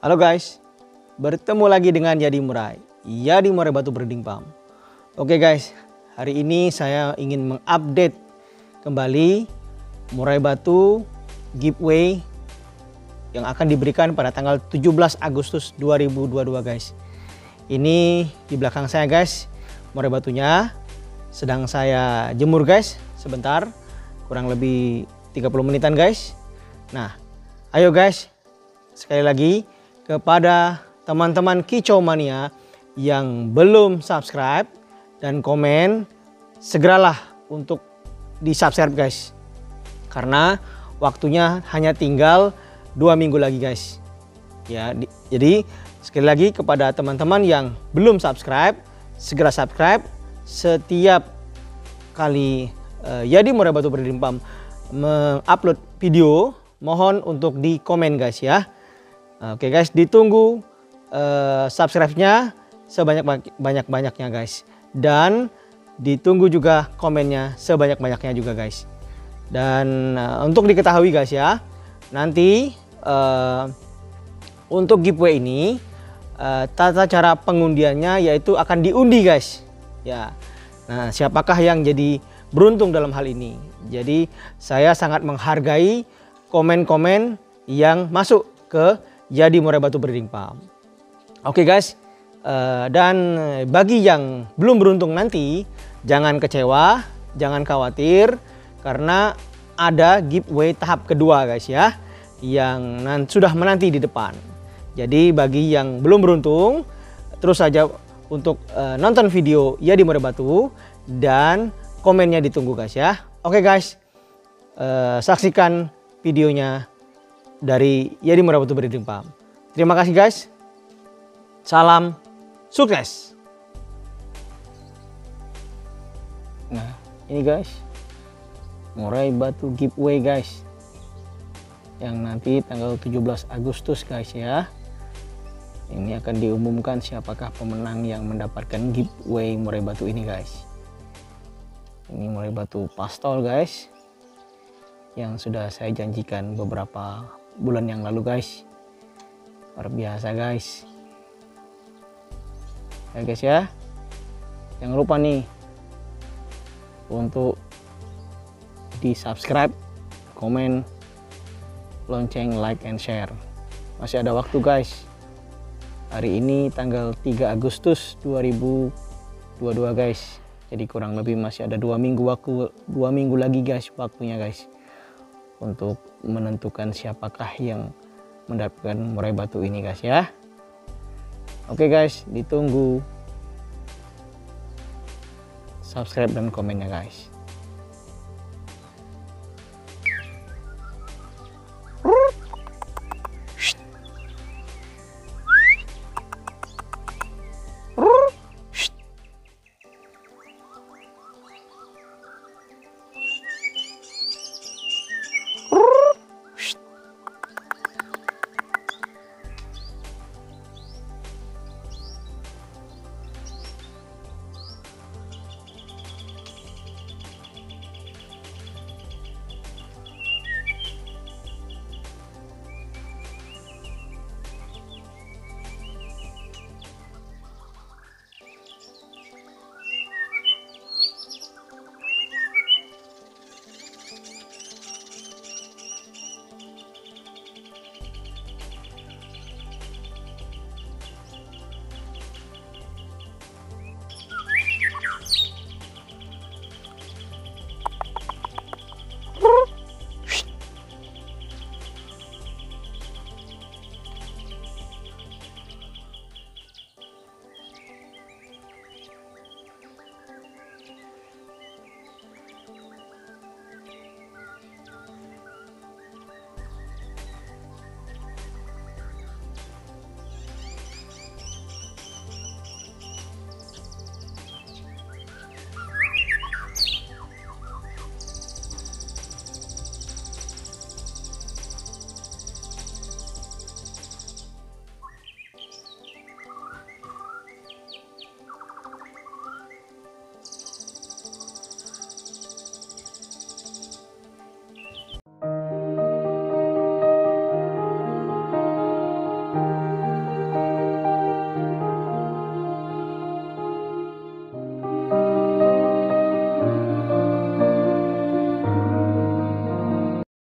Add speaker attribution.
Speaker 1: Halo guys, bertemu lagi dengan Yadi Murai. Yadi Murai Batu Breeding Farm. Oke guys, hari ini saya ingin mengupdate kembali Murai Batu giveaway yang akan diberikan pada tanggal 17 Agustus 2022 guys. Ini di belakang saya guys, murai batunya sedang saya jemur guys sebentar, kurang lebih 30 menitan guys. Nah, ayo guys, sekali lagi kepada teman-teman Kicau Mania yang belum subscribe dan komen, segeralah untuk di subscribe guys. Karena waktunya hanya tinggal dua minggu lagi guys. Ya, di, jadi sekali lagi kepada teman-teman yang belum subscribe, segera subscribe setiap kali uh, Yadi Murai Batu Berdirimpam mengupload video, mohon untuk di komen guys ya. Oke guys, ditunggu uh, subscribe-nya sebanyak-banyak-banyaknya guys. Dan ditunggu juga komennya sebanyak-banyaknya juga guys. Dan uh, untuk diketahui guys ya, nanti uh, untuk giveaway ini uh, tata cara pengundiannya yaitu akan diundi guys. Ya. Nah, siapakah yang jadi beruntung dalam hal ini? Jadi saya sangat menghargai komen-komen yang masuk ke jadi murai batu breeding farm. Oke guys, uh, dan bagi yang belum beruntung nanti, jangan kecewa, jangan khawatir, karena ada giveaway tahap kedua guys ya, yang sudah menanti di depan. Jadi bagi yang belum beruntung, terus saja untuk uh, nonton video ya di murai batu dan komennya ditunggu guys ya. Oke guys, uh, saksikan videonya dari Yadi Murabatu Breeding Farm. Terima kasih guys. Salam sukses. Nah, ini guys. Murai batu giveaway guys. Yang nanti tanggal 17 Agustus guys ya. Ini akan diumumkan siapakah pemenang yang mendapatkan giveaway murai batu ini guys. Ini murai batu pastol guys. Yang sudah saya janjikan beberapa bulan yang lalu guys. Luar biasa guys. Ya guys ya. Jangan lupa nih untuk di subscribe komen lonceng like and share. Masih ada waktu guys. Hari ini tanggal 3 Agustus 2022 guys. Jadi kurang lebih masih ada dua minggu waktu dua minggu lagi guys waktunya guys untuk menentukan siapakah yang mendapatkan murai batu ini guys ya. Oke guys ditunggu. Subscribe dan komennya guys